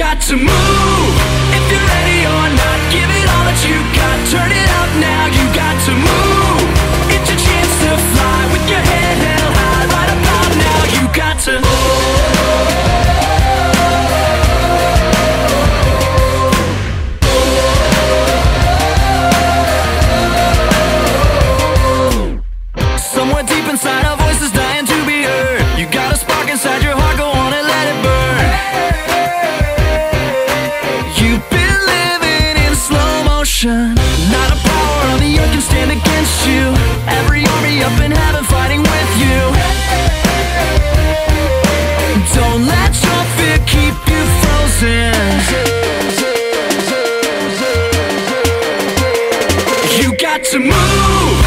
got to move. Destruction. Not a power on the earth can stand against you. Every army up in heaven fighting with you. Don't let your fear keep you frozen. You got to move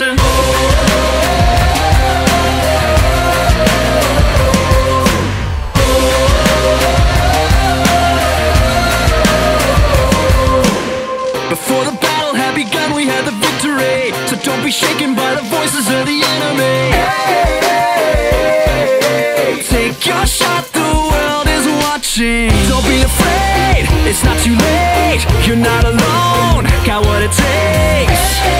You. Before the battle had begun, we had the victory. So don't be shaken by the voices of the enemy. Take your shot, the world is watching. Don't be afraid, it's not too late. You're not alone, got what it takes.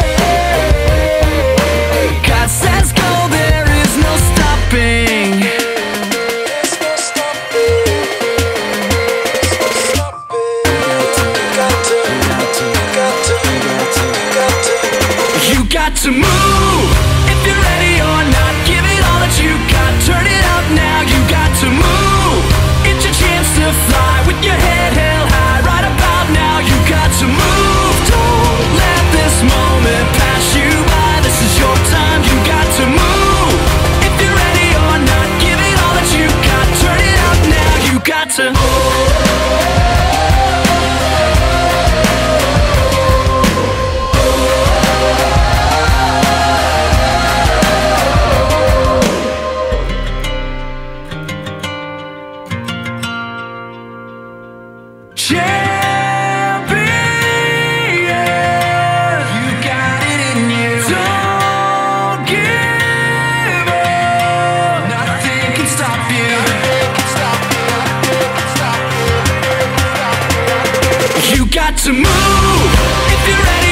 Got to move if you're ready or not. Give it all that you got. Turn it up now. You got to move. It's your chance to fly with your head held high. Right about now, you got to move. Don't let this moment pass you by. This is your time. You got to move. If you're ready or not, give it all that you got. Turn it up now. You got to. You got to move if you're ready